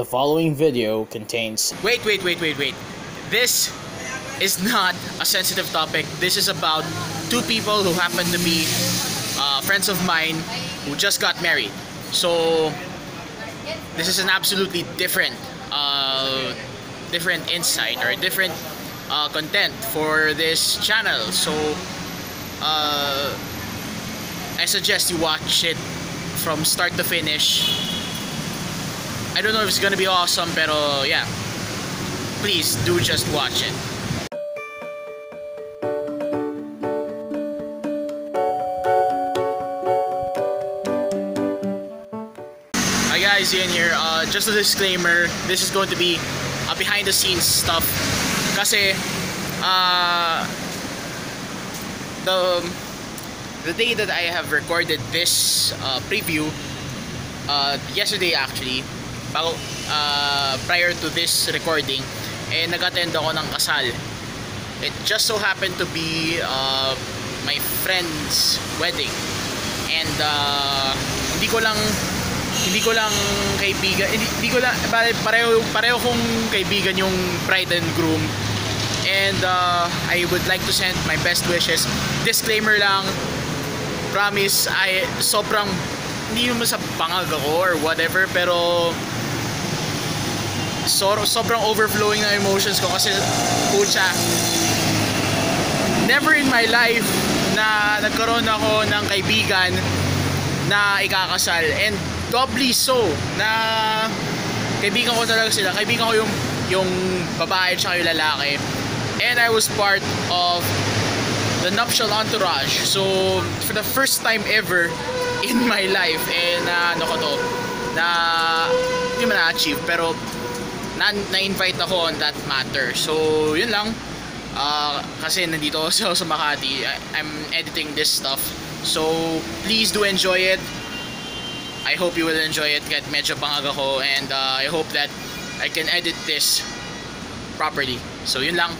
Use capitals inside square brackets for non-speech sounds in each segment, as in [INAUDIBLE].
The following video contains Wait, wait, wait, wait, wait. This is not a sensitive topic. This is about two people who happen to be uh, friends of mine who just got married. So this is an absolutely different, uh, different insight or different uh, content for this channel. So uh, I suggest you watch it from start to finish. I don't know if it's gonna be awesome, pero yeah. Please do just watch it. Hi guys, Ian here. Uh, just a disclaimer, this is going to be uh, behind the scenes stuff. Kasi, uh, the, the day that I have recorded this uh, preview, uh, yesterday actually, bago, uh, prior to this recording, eh nag-attend ako ng kasal. It just so happened to be uh, my friend's wedding. And uh, hindi ko lang hindi ko lang kaibigan hindi, hindi ko lang pare- pareho pareho kong kaibigan yung bride and groom and uh, I would like to send my best wishes disclaimer lang promise I sobrang hindi naman sa bangag ako or whatever pero so, sobrang overflowing na emotions ko kasi pucha never in my life na nagkaroon ako ng kaibigan na ikakasal. And doubly so na kaibigan ko talaga sila. Kaibigan ko yung yung babae at yung lalaki. And I was part of the nuptial entourage. So for the first time ever in my life eh na ano ko to na hindi man na-achieve. Pero na, na-invite ako on that matter. So yun lang. Uh, kasi nandito ako [LAUGHS] sa Makati. I'm editing this stuff. So please do enjoy it. I hope you will enjoy it. Kahit medyo bangag ako. And uh, I hope that I can edit this properly. So yun lang.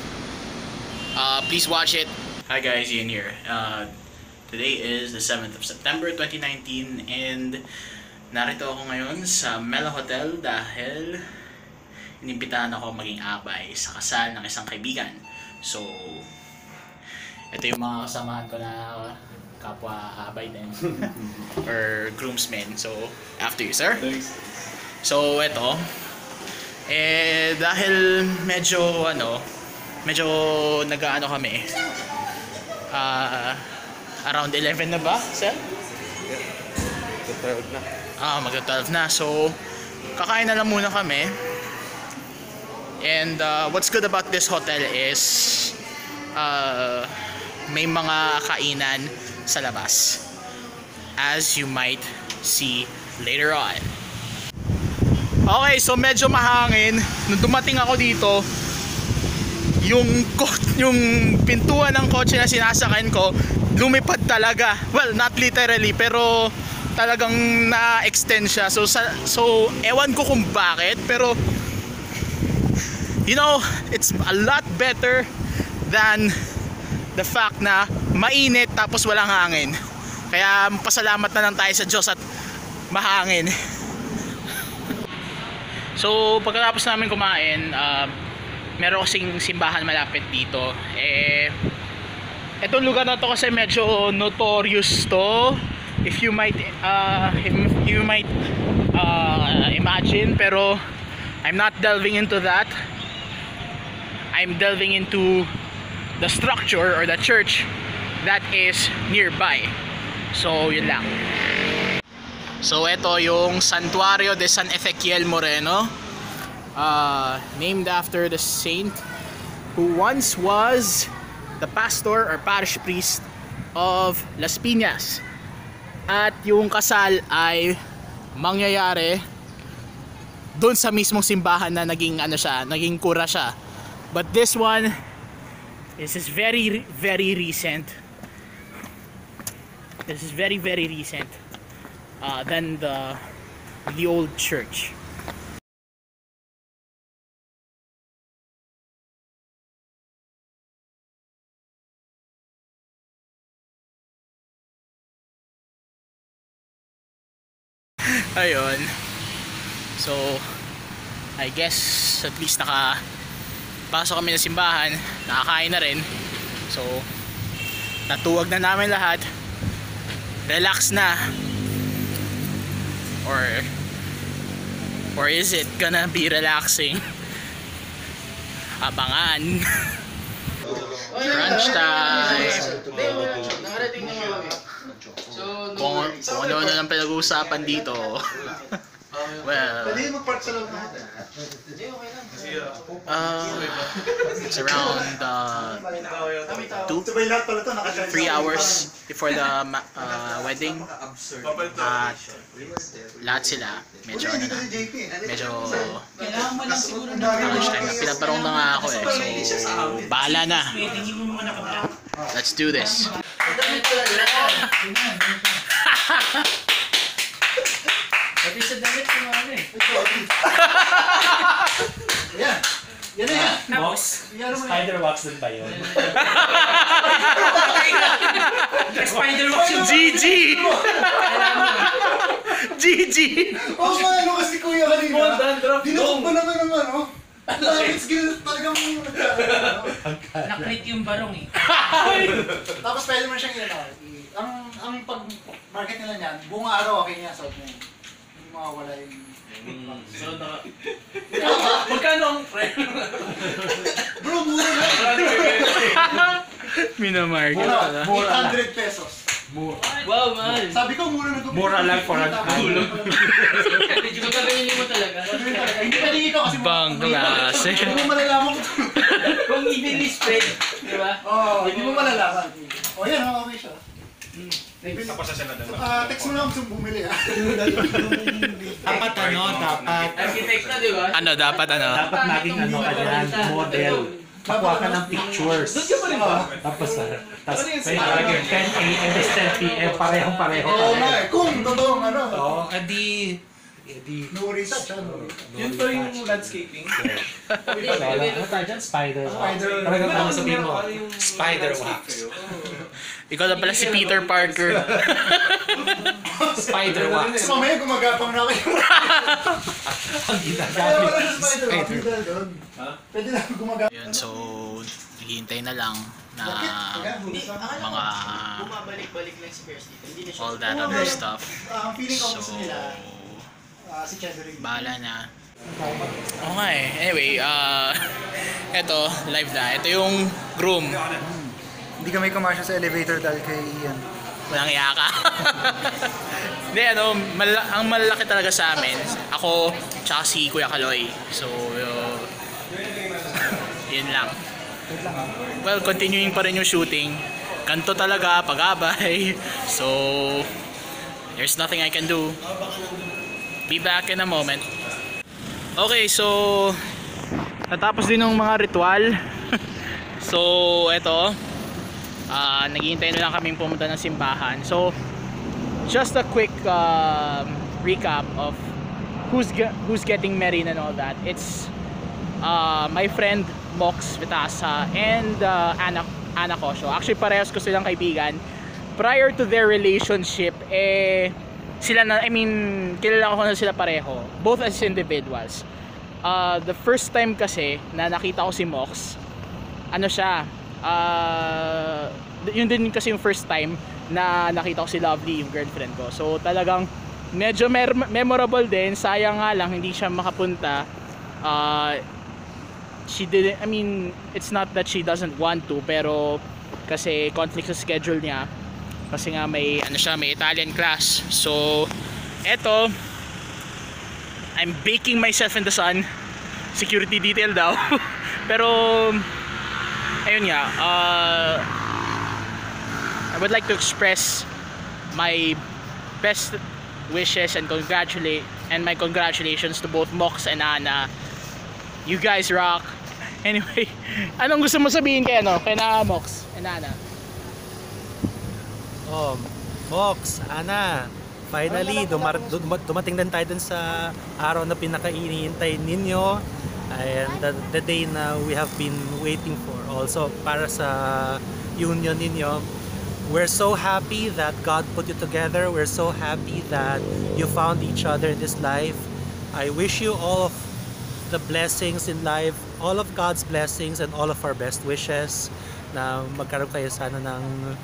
Uh, please watch it. Hi guys, Ian here. Uh, Today is the 7th of September 2019 and narito ako ngayon sa Mela Hotel dahil inimbitahan ako maging abay sa kasal ng isang kaibigan so ito yung mga kasamahan ko na kapwa abay din [LAUGHS] or groomsmen so after you sir Thanks. so ito eh dahil medyo ano medyo nag-ano kami ah around 11 na ba sir? Tatawag na. Ah, magta-12 na. So, kakain na lang muna kami. And uh, what's good about this hotel is uh, may mga kainan sa labas. As you might see later on. Okay, so medyo mahangin. Nung dumating ako dito, yung [LAUGHS] yung pintuan ng kotse na sinasakyan ko, lumipad talaga. Well, not literally, pero talagang na-extend siya. So, sa, so ewan ko kung bakit, pero you know, it's a lot better than the fact na mainit tapos walang hangin. Kaya pasalamat na lang tayo sa Diyos at mahangin. So, pagkatapos namin kumain, uh, meron kasing simbahan malapit dito. Eh, etong lugar na to kasi medyo notorious to. If you might, uh, if you might uh, imagine, pero I'm not delving into that. I'm delving into the structure or the church that is nearby. So, yun lang. So, ito yung Santuario de San Ezequiel Moreno. Uh, named after the saint who once was the pastor or parish priest of Las Piñas. At yung kasal ay mangyayari doon sa mismong simbahan na naging ano siya, naging kura siya. But this one this is very very recent. This is very very recent uh, than the the old church. Ayun. So, I guess at least naka pasok kami ng simbahan nakakain na rin. So natuwag na namin lahat. Relax na. Or or is it gonna be relaxing? [LAUGHS] Abangan. [LAUGHS] Crunch time. Kung, kung ano ano ng pinag-uusapan dito [LAUGHS] well Pwede mag-park sa loob na uh, it's around uh, two Sabay lahat pala to, naka-charge. three hours before the ma- uh, wedding. At lahat sila medyo ano na. JP. medyo Kailangan mo lang siguro ng crunch time na. Pinaparong na nga ako eh. So bahala na. Hindi mo let's do this [LAUGHS] Pati sa damit ko ano eh. [LAUGHS] Yan. Yan na yan. Box. Yan mo yan. Spider wax din ba yun? [LAUGHS] Spider wax yung GG GG [LAUGHS] Oo nga, ano kasi kuya kanina. Dinukot mo naman ng ano. It's skill talagang ano. nakrit yung barong eh. Tapos pwede mo siyang ano. i- Ang ang pag market nila niyan, buong araw okay niya sa mo. Mawawala yung So, na... [LAUGHS] Magkano ang friend? Bro, mura na. [LAUGHS] minamarket Mura. pala 800 pesos. Wow man. Sabi ko mura na. Mura lang for an Tulog. [LAUGHS] Medyo magkabili mo talaga. Hindi pwede ikaw kasi Ibang klase. Hindi mo malalaman kung Kung evenly spread. Di ba? Oo, hindi mo malalaman. O yan, okay siya. Tapos na sila doon. Ah, text mo lang kung bumili ah. Dapat ano, dapat... Architect na di ba? ano dapat ano Dapat naging ano ka dyan, model. Pakuha ka ng pictures. Doon ka pa rin ba? Tapos, ah, tapos, may lagi 10 a.m. is 10 p.m. Parehong-pareho. Oo nga eh, kung totoong ano. Oo, edi... Edi... No research ah, no research. Yun pa yung landscaping. [LAUGHS] So, ano tayo dyan? Spider wax. Spider. Talaga ano sabihin mo? Spider wax. ikaw na pala si Peter Parker [LAUGHS] Spider wax. Tapos mamaya gumagapang na kayo. Ang Kaya ginagamit. wala sa spider ah, Pwede na doon. Pwede na gumagapang. yun so naghihintay na lang na mga Bumabalik-balik lang si Pierce dito. Hindi na siya. all that other stuff Ah, ang feeling ko so nila, ah, bahala na. Okay anyway uh, [LAUGHS] eto live na. Ito yung groom. Hindi kami commercial sa elevator dahil kay Ian. walang iya ka. [LAUGHS] Hindi ano mala- ang malalaki talaga sa amin ako tsaka si Kuya Kaloy. So uh, yun lang. Well continuing pa rin yung shooting. Kanto talaga pag-abay. So there's nothing I can do be back in a moment. Okay so natapos din ng mga ritual. [LAUGHS] So eto ah naghihintay na lang kaming pumunta ng simbahan. So just a quick um, recap of who's ge- who's getting married and all that. It's uh, my friend Mox Vitasa and uh, Ana Ana Kosho. Actually parehas ko silang kaibigan. Prior to their relationship eh sila na I mean kilala ko na sila pareho. Both as individuals. Uh, the first time kasi na nakita ko si Mox ano siya uh, yun din kasi yung first time na nakita ko si Lovely yung girlfriend ko. So talagang medyo mer- memorable din. Sayang nga lang hindi siya makapunta. Uh, she didn't I mean it's not that she doesn't want to pero kasi conflict sa schedule niya kasi nga may ano siya may Italian class. So eto I'm baking myself in the sun. Security detail daw. [LAUGHS] Pero ayun nga uh, I would like to express my best wishes and congratulate and my congratulations to both Mox and Ana. You guys rock. [LAUGHS] Anyway anong gusto mo sabihin kay ano kay na Mox and Ana Oh, Mox, Ana, finally, dumar- dum- dumating din tayo dun sa araw na pinakainihintay ninyo. And the, the day na we have been waiting for also para sa union ninyo. We're so happy that God put you together. We're so happy that you found each other in this life. I wish you all of the blessings in life, all of God's blessings and all of our best wishes na magkaroon kayo sana ng,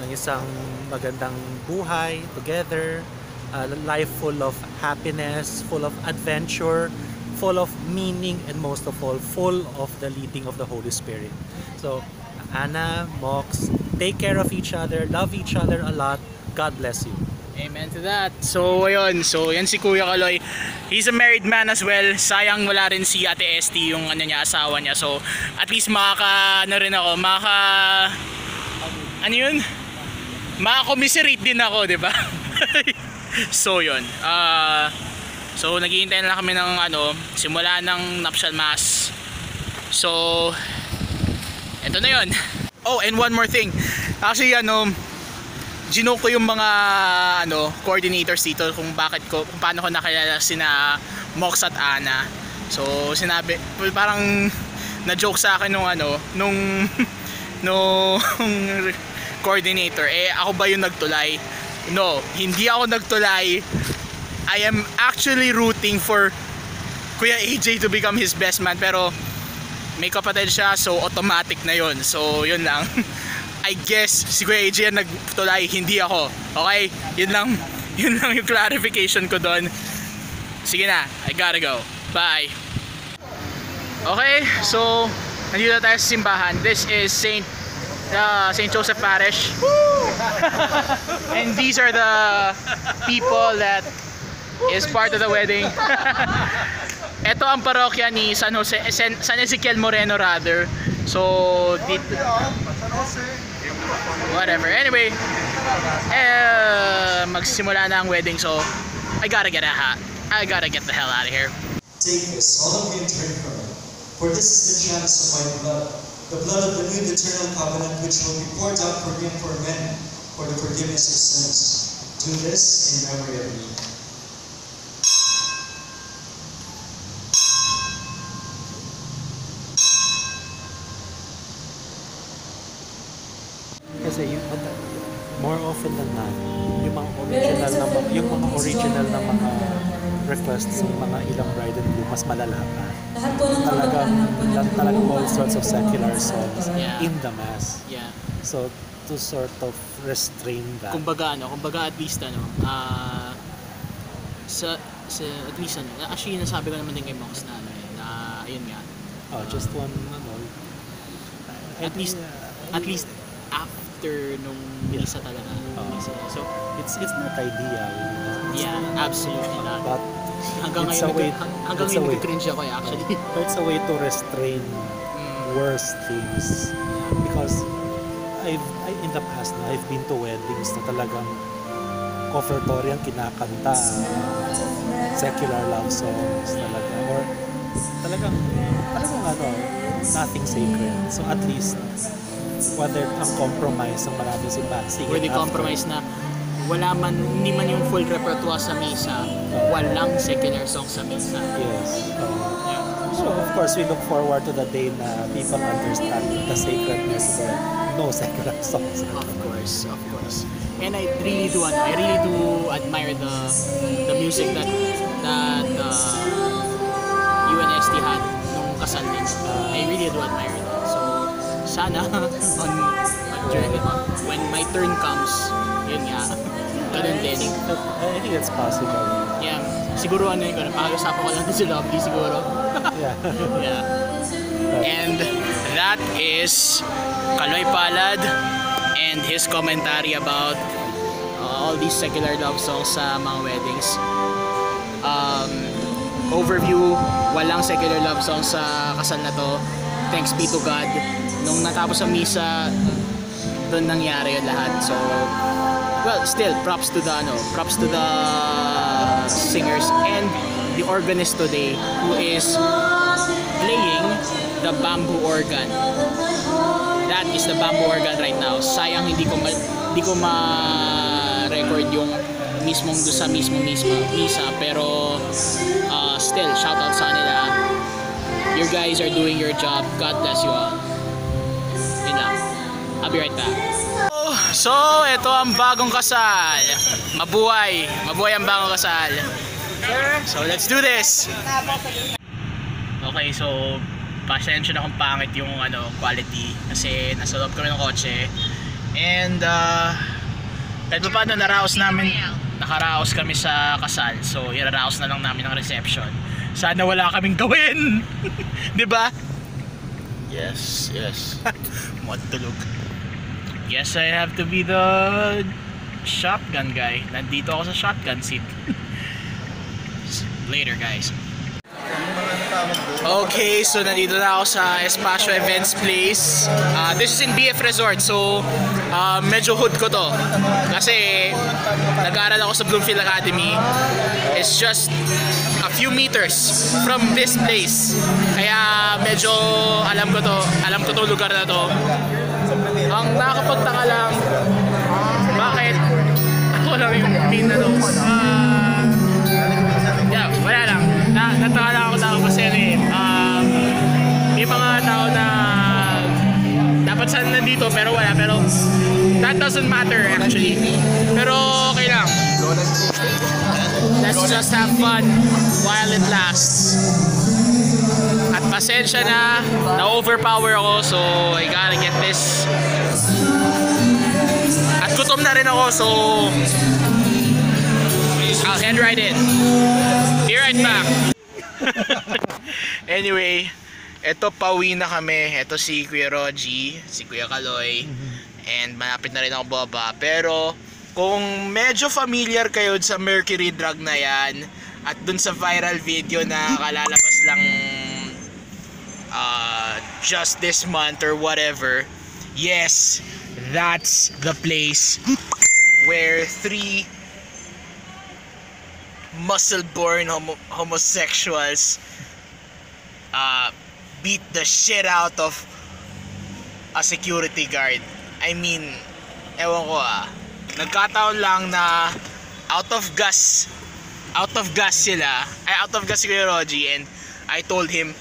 ng isang magandang buhay together, a life full of happiness, full of adventure, full of meaning, and most of all, full of the leading of the Holy Spirit. So, Anna, Mox, take care of each other, love each other a lot. God bless you. Amen to that. So, ayun. So, yan si Kuya Kaloy. He's a married man as well. Sayang wala rin si Ate Esty, yung ano niya, asawa niya. So, at least makaka, ano rin ako, makaka, ano yun? Makakommiserate din ako, di ba? [LAUGHS] so, yun. Ah, so, naghihintay na lang kami ng, ano, simula ng nuptial mass. So, eto na yun. [LAUGHS] Oh, and one more thing. Actually, ano, ginoke ko yung mga ano coordinators dito kung bakit ko kung paano ko nakilala sina Mox at Ana. So sinabi parang na joke sa akin nung ano nung [LAUGHS] nung coordinator eh ako ba yung nagtulay? No, hindi ako nagtulay. I am actually rooting for Kuya AJ to become his best man pero may kapatid siya so automatic na yon so yun lang. [LAUGHS] I guess si Kuya AJ ang nagtulay hindi ako. Okay? Yun lang [LAUGHS] yun lang yung clarification ko doon sige na I gotta go. Bye. Okay so nandito na tayo sa simbahan. This is Saint uh, Saint Joseph Parish. And these are the people that is part of the wedding. [LAUGHS] Ito ang parokya ni San Jose San, San Ezekiel Moreno rather. So dito whatever. Anyway eh, magsimula na ang wedding so I gotta get a hat I gotta get the hell out of here. Take this, all of you, and turn from it. For this is the chance of my blood, the blood of the new eternal covenant, which will be poured out for him for men, for the forgiveness of sins. Do this in memory of me. Kasi yung more often than not, yung mga original na yung mga original na mga requests ng mga ilang bride and groom mas malala lang, talagang all sorts of secular songs Yeah. in the mass. yeah So, to sort of restrain that. kumbaga ano kumbaga at least ano ah sa sa at least ano actually nasabi ko naman din kay Mox na ano eh, na ayun nga oh, just one, ano, at least at least after nung Yeah. isa talaga misa. so it's it's not ideal. yeah absolutely not But hanggang it's ngayon a way- nag- hanggang it's ngayon nag-cringe ako eh actually. [LAUGHS] It's a way to restrain Mm, worse things. Because I've I, in the past na I've been to weddings na talagang offertory ang kinakanta. Secular love songs talaga. Or talagang talagang ano nothing sacred. So at least whether ang compromise ng maraming simbahan sige they after. compromise na wala man hindi man yung full repertoire sa misa walang secular song sa misa yes uh, so of course we look forward to the day na people understand the sacredness of no secular songs Of course, of course. And I really do, I really do admire the the music that that uh, UNST had nung kasal din. I really do admire that. So sana [LAUGHS] on, on during when my turn comes, yun nga, [LAUGHS] ganun din. But I think it's possible. Yeah, siguro ano yun, pag-usapan ko lang din si Lovely siguro. [LAUGHS] Yeah. Yeah. And that is Kaloy Palad and his commentary about uh, all these secular love songs sa mga weddings. Um, overview, walang secular love songs sa kasal na to. Thanks be to God. Nung natapos ang misa, doon nangyari yun lahat. So, well, still, props to the, ano, props to the singers and the organist today who is playing the bamboo organ. That is the bamboo organ right now. Sayang hindi ko ma, hindi ko ma-record yung mismong do sa mismong misma misa pero uh, still shout out sa kanila. You guys are doing your job. God bless you all. Yun. I'll be right back. So, ito ang bagong kasal. Mabuhay. Mabuhay ang bagong kasal. So, let's do this. Okay, so pasensya na kung pangit yung ano, quality kasi nasa loob kami ng kotse. And uh, kahit pa paano naraos namin nakaraos kami sa kasal. So iraraos na lang namin ang reception. Sana wala kaming gawin. [LAUGHS] 'Di ba? Yes, yes. [LAUGHS] Matulog. Yes, I have to be the shotgun guy. Nandito ako sa shotgun seat. [LAUGHS] Later, guys. Okay, so nandito na ako sa Espacio Events Place. Uh, this is in BF Resort, so uh, medyo hood ko to. Kasi nag-aaral ako sa Bloomfield Academy. It's just a few meters from this place. Kaya medyo alam ko to, alam ko to lugar na to. Ang nakakapagtaka lang, bakit [LAUGHS] ako lang yung na to? Ah, yeah, wala lang. Na, natawa lang ako tao kasi eh, um, may mga tao na dapat sana nandito pero wala. Pero that doesn't matter actually. Pero okay lang. Let's just have fun while it lasts. Pasensya na, na-overpower ako so I gotta get this. At gutom na rin ako so I'll head right in. Be right back. [LAUGHS] anyway, eto pauwi na kami. Eto si Kuya Roji, si Kuya Kaloy. And malapit na rin ako baba. Pero kung medyo familiar kayo sa Mercury drug na yan at dun sa viral video na kalalabas lang uh, just this month or whatever, yes, that's the place where three muscle-born homo- homosexuals uh, beat the shit out of a security guard. I mean, ewan ko ah. Nagkataon lang na out of gas out of gas sila ay out of gas si Kuya Roji and I told him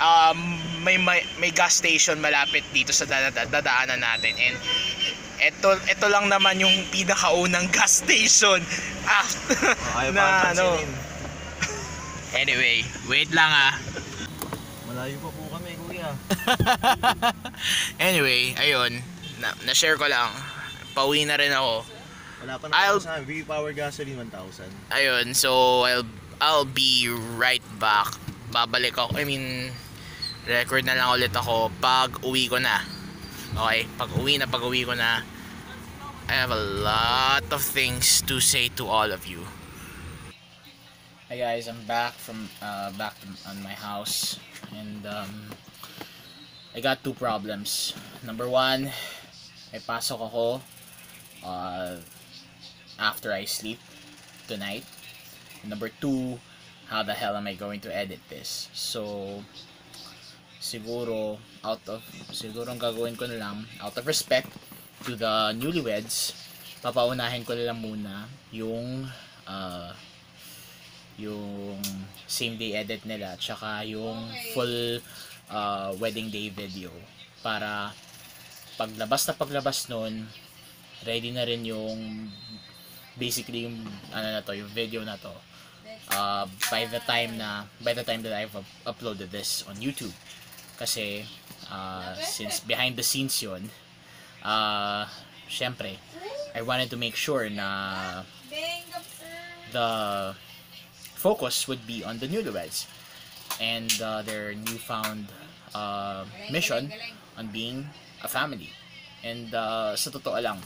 um, may, may may gas station malapit dito sa dada- dadaanan natin. And eto eto lang naman yung pinakaunang [LAUGHS] gas station. After [LAUGHS] na ano. [LAUGHS] anyway wait lang ah. Malayo pa po kami, kuya. anyway ayun. Na, na-share ko lang. Pauwi na rin ako. Wala pa naman sa. VP Power Gasoline 1000. ayun so I'll I'll be right back. Babalik ako I mean record na lang ulit ako pag uwi ko na okay pag uwi na pag uwi ko na I have a lot of things to say to all of you Hi guys, I'm back from uh, back on my house, and um, I got two problems. Number one, may pasok ako uh, after I sleep tonight. Number two, how the hell am I going to edit this? So, siguro out of siguro ang gagawin ko na lang out of respect to the newlyweds, papaunahin ko na lang muna yung uh, yung same day edit nila tsaka yung full uh, wedding day video para paglabas na paglabas nun ready na rin yung basically yung ano na to yung video na to. Uh, by the time na by the time that I've up- uploaded this on YouTube kasi uh, since behind the scenes yun uh, syempre I wanted to make sure na the focus would be on the newlyweds and uh, their newfound uh, mission on being a family. And uh, sa totoo lang,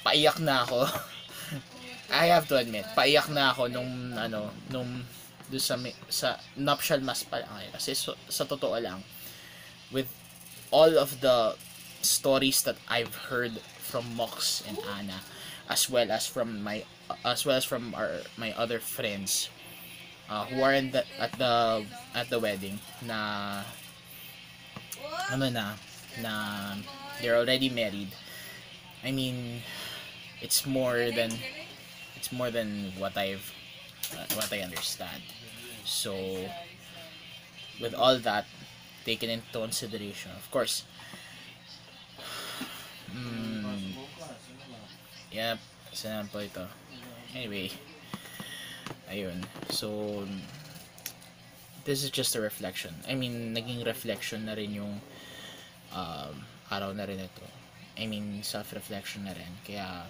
paiyak na ako. [LAUGHS] I have to admit, paiyak na ako nung ano, nung do sa sa nuptial mass pa lang eh. kasi so, sa totoo lang with all of the stories that I've heard from Mox and Anna as well as from my as well as from our my other friends uh, who are in the at the at the wedding na ano na na they're already married I mean it's more than it's more than what I've uh, what I understand so with all that taken into consideration of course mm, Yep, saan po ito. Anyway, ayun. So, this is just a reflection. I mean, naging reflection na rin yung um, araw na rin ito. I mean, self-reflection na rin. Kaya,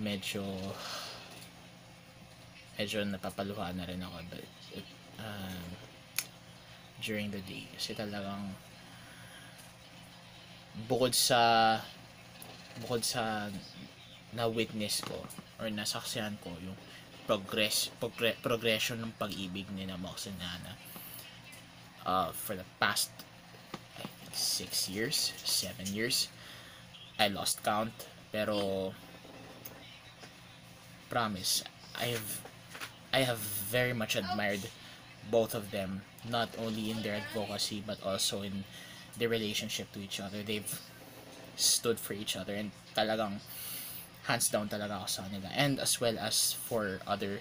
medyo, medyo napapaluha na rin ako. But, um, during the day. Kasi talagang, bukod sa, bukod sa na-witness ko, or nasaksihan ko, yung progress, progre, progression ng pag-ibig ni na Mox and Nana uh, for the past I think, six years, seven years. I lost count, pero promise, I've I have very much admired both of them, not only in their advocacy but also in their relationship to each other. They've stood for each other and talagang hands down talaga ako sa kanila. And as well as for other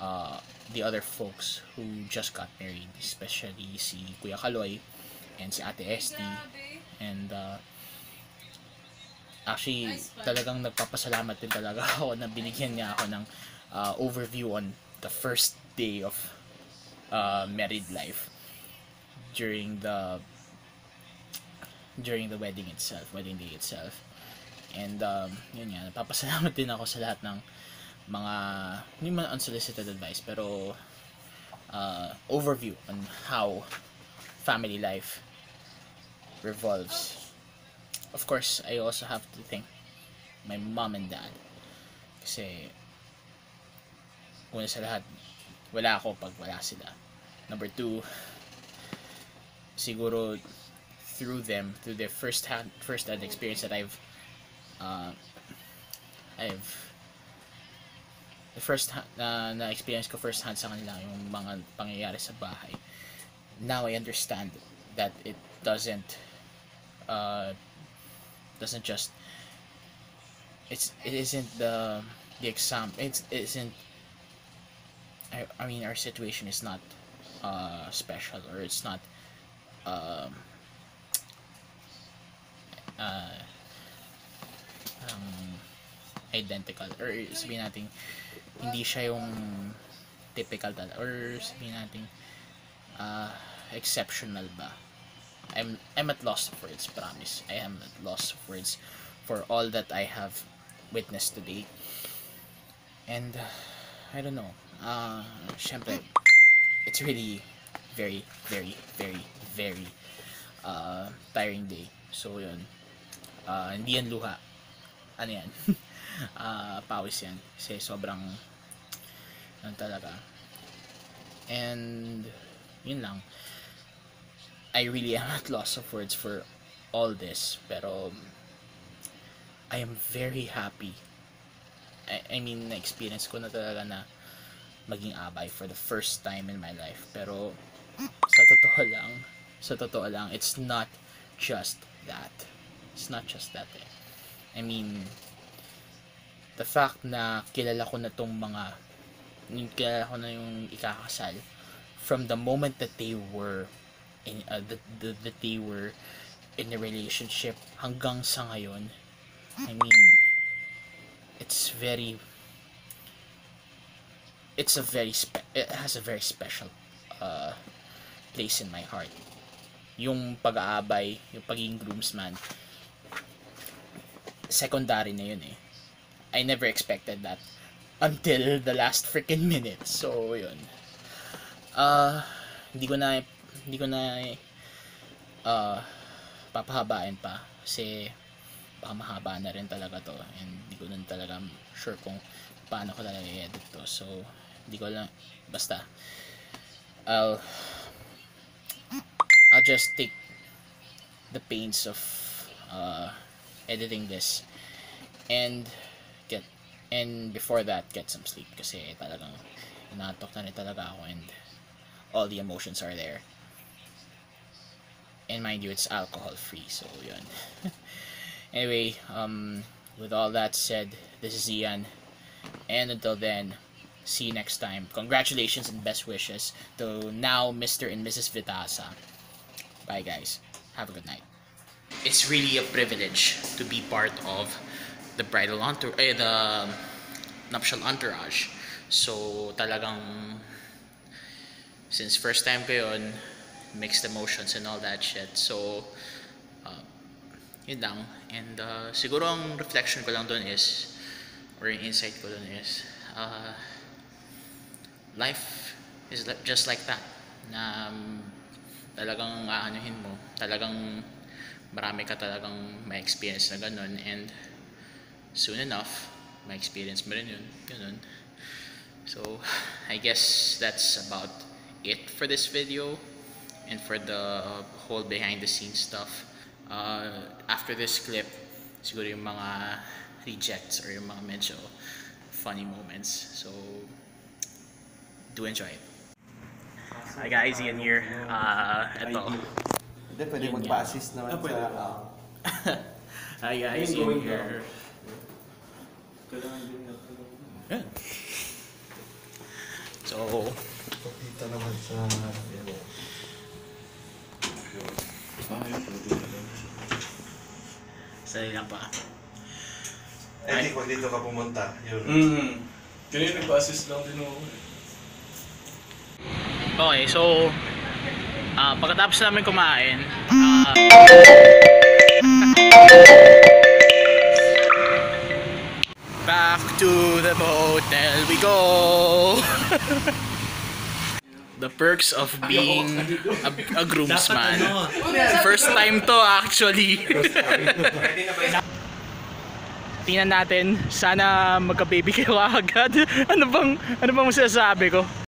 uh, the other folks who just got married, especially si Kuya Kaloy and si Ate Esty and uh, actually talagang nagpapasalamat din talaga [LAUGHS] ako na binigyan niya ako ng uh, overview on the first day of uh, married life during the during the wedding itself, wedding day itself. And um, yun nga, napapasalamat din ako sa lahat ng mga, hindi man unsolicited advice, pero uh, overview on how family life revolves. Of course, I also have to thank my mom and dad. Kasi, una sa lahat, wala ako pag wala sila. Number two, siguro through them, through their first hand, first hand experience that I've uh, I've the first ha- na, na experience ko first hand sa kanila yung mga pangyayari sa bahay now I understand that it doesn't uh, doesn't just it's it isn't the the exam it's it isn't I, I mean our situation is not uh, special or it's not um, uh, um, identical or sabihin natin hindi siya yung typical talaga or sabihin natin uh, exceptional ba. I'm I'm at loss words promise. I am at loss of words for all that I have witnessed today. And uh, I don't know uh, syempre it's really very very very very uh, tiring day. So yun. Uh, hindi yan luha. Ano yan? [LAUGHS] Ah, pawis yan. Kasi sobrang ano talaga. And yun lang. I really am at loss of words for all this pero I am very happy. I, I mean na-experience ko na talaga na maging abay for the first time in my life pero sa totoo lang sa totoo lang it's not just that it's not just that eh. I mean the fact na kilala ko na tong mga yung kilala ko na yung ikakasal from the moment that they were in uh, that, that, that they were in a relationship hanggang sa ngayon I mean it's very it's a very it has a very special uh, place in my heart yung pag-aabay yung pagiging groomsman secondary na yun eh I never expected that until the last freaking minute. So, yun. Uh, hindi ko na hindi ko na uh, papahabain pa kasi baka mahaba na rin talaga to and hindi ko na talaga sure kung paano ko talaga i-edit to. So, hindi ko lang basta. I'll I'll just take the pains of uh, editing this and get and before that get some sleep kasi talagang inaantok na talaga ako and all the emotions are there. And mind you it's alcohol free so yun. [LAUGHS] Anyway um with all that said this is Ian. And until then see you next time congratulations and best wishes to now Mr. and Mrs. Vitasa bye guys have a good night it's really a privilege to be part of the bridal entourage, eh, the nuptial entourage. So, talagang since first time ko yun, mixed emotions and all that shit. So, uh, yun lang. And uh, siguro ang reflection ko lang doon is, or yung insight ko doon is, uh, life is just like that. Na um, talagang aanuhin mo, talagang marami ka talagang may experience na ganun and soon enough, may experience mo rin yun. Ganun. So, [LAUGHS] I guess that's about it for this video and for the whole behind the scenes stuff. Uh, after this clip, siguro yung mga rejects or yung mga medyo funny moments. So, do enjoy it. Hi guys, Ian here. Uh, eto. Hindi, pwede magpa-assist naman sa... [LAUGHS] Hi guys, Ian here. Yan. So, Dito naman sa... sali lang pa. Eh, di, pag dito ka pumunta, yun. Mm. Kanina nagpa-assist lang din ako eh. Okay, so ah pagkatapos namin kumain, ah back to the hotel we go. [LAUGHS] the perks of being a, a groomsman. First time to actually. [LAUGHS] Tingnan natin, sana magka-baby kayo [LAUGHS] agad. ano bang ano bang masasabi ko?